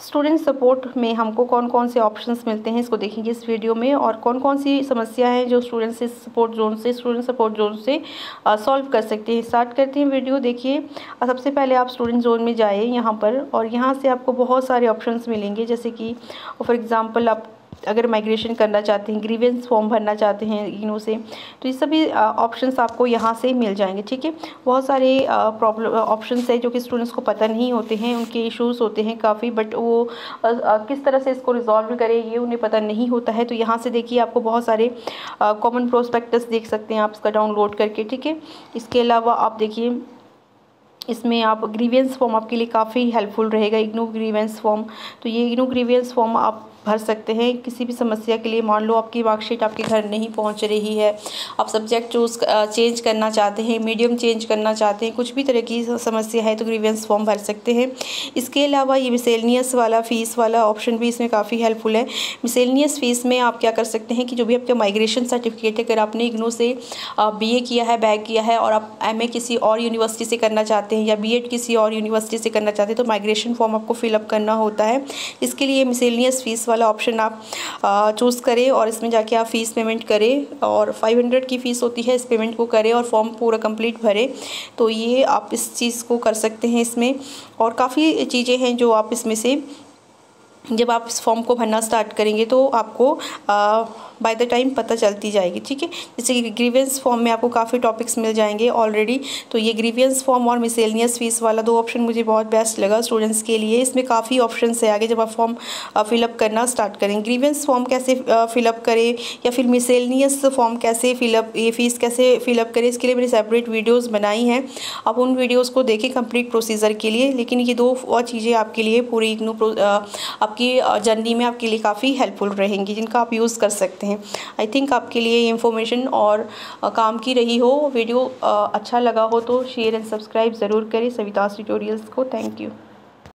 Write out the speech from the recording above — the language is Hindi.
स्टूडेंट सपोर्ट में हमको कौन कौन से ऑप्शंस मिलते हैं, इसको देखेंगे इस वीडियो में। और कौन कौन सी समस्या हैं जो स्टूडेंट्स इस सपोर्ट जोन से स्टूडेंट सपोर्ट जोन से सॉल्व कर सकते हैं? स्टार्ट करते हैं वीडियो देखिए। सबसे पहले आप स्टूडेंट जोन में जाए यहाँ पर। और यहाँ से आपको बहुत सारे ऑप्शन मिलेंगे, जैसे कि फॉर एग्ज़ाम्पल आप अगर माइग्रेशन करना चाहते हैं ग्रीवेंस फॉर्म भरना चाहते हैं इनो से तो ये सभी ऑप्शंस आपको यहाँ से मिल जाएँगे ठीक है? बहुत सारे प्रॉब्लम ऑप्शंस है जो कि स्टूडेंट्स को पता नहीं होते हैं उनके इश्यूज़ होते हैं काफ़ी बट वो आ, आ, किस तरह से इसको रिजॉल्व करें ये उन्हें पता नहीं होता है तो यहाँ से देखिए आपको बहुत सारे कॉमन प्रोस्पेक्टस देख सकते हैं आप इसका डाउनलोड करके ठीक है? इसके अलावा आप देखिए इसमें आप ग्रीवियंस फॉर्म आपके लिए काफ़ी हेल्पफुल रहेगा इग्नो ग्रीवेंस फॉर्म तो ये इग्नो ग्रीवियंस फॉर्म आप भर सकते हैं। किसी भी समस्या के लिए मान लो आपकी मार्कशीट आपके घर नहीं पहुँच रही है, आप सब्जेक्ट चूज़ चेंज करना चाहते हैं मीडियम चेंज करना चाहते हैं, कुछ भी तरह की समस्या है तो ग्रीवेंस फॉर्म भर सकते हैं। इसके अलावा ये मिसेलनियस वाला फ़ीस वाला ऑप्शन भी इसमें काफ़ी हेल्पफुल है। मिसेलनियस फ़ीस में आप क्या कर सकते हैं कि जो भी आपका माइग्रेशन सर्टिफिकेट है, अगर आपने इग्नो से बीए किया है बैग किया है और आप एमए किसी और यूनिवर्सिटी से करना चाहते हैं या बी किसी और यूनिवर्सिटी से करना चाहते हैं तो माइग्रेशन फॉर्म आपको फिलअप करना होता है। इसके लिए मिसेलनियस फ़ीस वाला ऑप्शन आप चूज़ करें और इसमें जाके आप फ़ीस पेमेंट करें और 500 की फ़ीस होती है, इस पेमेंट को करें और फॉर्म पूरा कंप्लीट भरें। तो ये आप इस चीज़ को कर सकते हैं इसमें। और काफ़ी चीज़ें हैं जो आप इसमें से, जब आप इस फॉर्म को भरना स्टार्ट करेंगे तो आपको बाय द टाइम पता चलती जाएगी, ठीक है? जैसे कि ग्रीवियंस फॉर्म में आपको काफ़ी टॉपिक्स मिल जाएँगे ऑलरेडी तो ये ग्रीवियंस फॉर्म और मिसेलियस फ़ीस वाला दो ऑप्शन मुझे बहुत बेस्ट लगा स्टूडेंट्स के लिए। इसमें काफ़ी ऑप्शन है आगे जब आप फॉर्म फिलअप करना स्टार्ट करें। ग्रीवियंस फॉर्म कैसे फिलअप करें या फिर मिसेलियस फॉर्म कैसे फिलअप ये फ़ीस कैसे फिलअप करें, इसके लिए मैंने सेपरेट वीडियोज़ बनाई हैं। आप उन वीडियोज़ को देखें कंप्लीट प्रोसीजर के लिए, लेकिन ये दो और चीज़ें आपके लिए पूरी आपकी जर्नी में आपके लिए काफ़ी हेल्पफुल रहेंगी, जिनका आप यूज़ कर सकते हैं। हैं। आई थिंक आपके लिए ये इन्फॉर्मेशन और काम की रही हो वीडियो अच्छा लगा हो तो शेयर एंड सब्सक्राइब ज़रूर करें सवितास ट्यूटोरियल्स को। Thank you